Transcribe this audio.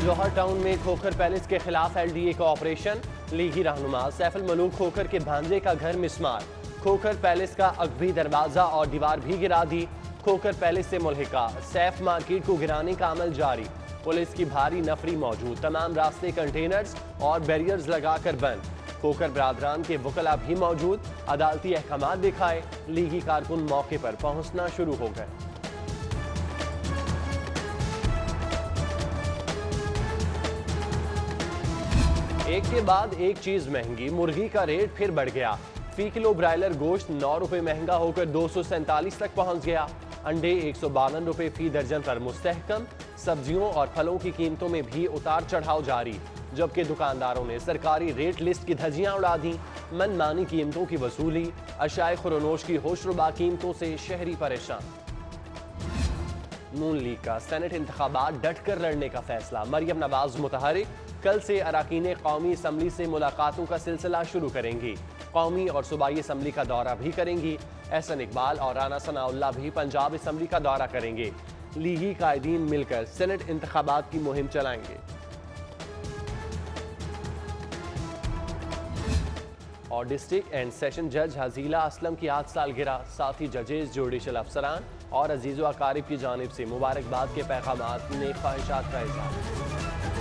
जौहर town में Khokhar palace के खिलाफ एलडीए का ऑपरेशन, लीगी रहनुमा। सैफुल मलूक खोखर के भांजे का घर मिसमार। खोखर पैलेस का अगभी दरवाज़ा और दीवार भी गिरा दी। खोखर पैलेस से मुलहिका। सैफ मार्केट को गिराने का अमल जारी। पुलिस की भारी नफरी मौजूद। तमाम रास्ते कंटेनर्स और बैरियर्स लगाकर बंद। खोखर बरादरान के वकला भी मौजूद। अदालती अहकाम दिखाए। लीगी कारकुन मौके पर पहुँचना शुरू हो गए। एक के बाद एक चीज़ महँगी, मुर्गी का रेट फिर बढ़ गया। फ़ी किलो ब्रायलर गोश्त नौ रुपए महँगा होकर दो सौ सैंतालीस तक पहुँच गया। अंडे एक सौ बावन रुपए फ़ी दर्जन पर मुस्तहकम। सब्जियों और फलों की कीमतों में भी उतार चढ़ाव जारी, जबकि दुकानदारों ने सरकारी रेट लिस्ट की धज्जियाँ उड़ा दी। मनमानी कीमतों की वसूली, अशाए खुरनोश की होशरुबा कीमतों से शहरी परेशान। नून लीग का सेनेट इंतबात डट कर लड़ने का फैसला। मरियम नवाज़ मुतहरिक कल से अरकान कौमी इसम्बली से मुलाकातों का सिलसिला शुरू करेंगी। कौमी और सूबाई असम्बली का दौरा भी करेंगी। एहसन इकबाल और राना सनाउल्ला भी पंजाब इसम्बली का दौरा करेंगे। लीगी कायदीन मिलकर सेनेट इंतबात की मुहिम चलाएँगे। और डिस्ट्रिक्ट एंड सेशन जज हजीला असलम की आज साल गिरा। साथ ही जजेज जुडिशल अफसरान और अज़ीज़ अकारिब की जानब से मुबारकबाद के पैगाम ने ख्वाहिशात का इजहार।